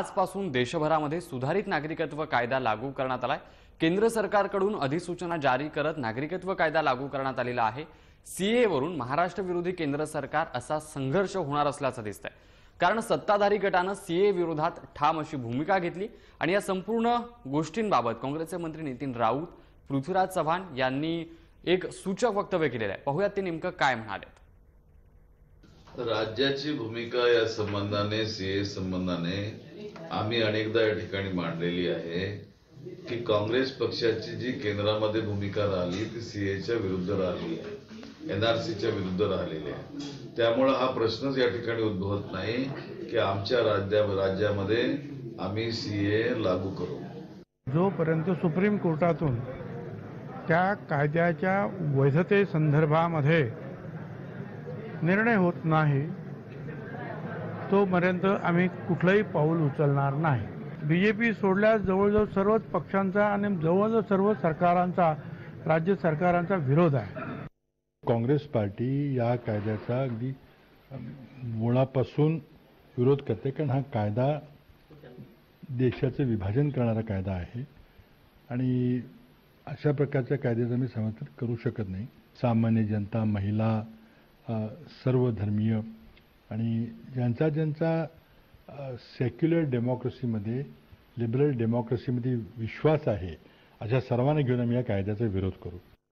आजपासून देशभरामध्ये सुधारित नागरिकत्व कायदा लागू करण्यात आलाय. केंद्र सरकारकडून अधिसूचना जारी करत नागरिकत्व कायदा लागू करण्यात आलेला आहे. सीए वरून महाराष्ट्र विरोधी केंद्र सरकार असा संघर्ष होणार असल्याचं दिसतंय. कारण सत्ताधारी गटानं सीए विरोधात ठाम अशी भूमिका घेतली आणि या संपूर्ण गोष्टींबाबत काँग्रेसचे मंत्री नितीन राऊत पृथ्वीराज चव्हाण यांनी एक सूचक वक्तव्य केलेलं आहे. पाहूयात ते नेमकं काय म्हणाले राज्याची भूमिका या संबंधाने सीए संबंधाने आम्ही अनेकदा या ठिकाणी मांडलेली आहे की काँग्रेस पक्षाची जी केंद्रामध्ये भूमिका राहिली ती सीएच्या विरुद्ध राहिली आहे. एनआरसीच्या विरुद्ध राहिलेली आहे. त्यामुळं हा प्रश्नच या ठिकाणी उद्भवत नाही की आमच्या राज्या राज्यामध्ये आम्ही सीए लागू करू. जोपर्यंत सुप्रीम कोर्टातून त्या कायद्याच्या वैधतेसंदर्भामध्ये निर्णय होत नाही तोपर्यंत आम्ही कुठलंही पाऊल उचलणार नाही. बी जे पी सोडल्यास जवळजवळ सर्वच पक्षांचा आणि जवळजवळ सर्व सरकारांचा राज्य सरकारांचा विरोध आहे. काँग्रेस पार्टी या कायद्याचा अगदी मुळापासून विरोध करते कारण हा कायदा देशाचं विभाजन करणारा कायदा आहे. आणि अशा प्रकारच्या कायद्याचं मी समर्थन करू शकत नाही. सामान्य जनता महिला सर्व धर्मीय आणि ज्यांचा ज्यांचा सेक्युलर डेमोक्रेसीमध्ये लिबरल डेमोक्रेसीमध्ये विश्वास आहे अशा सर्वांना घेऊन आम्ही या कायद्याचा विरोध करू.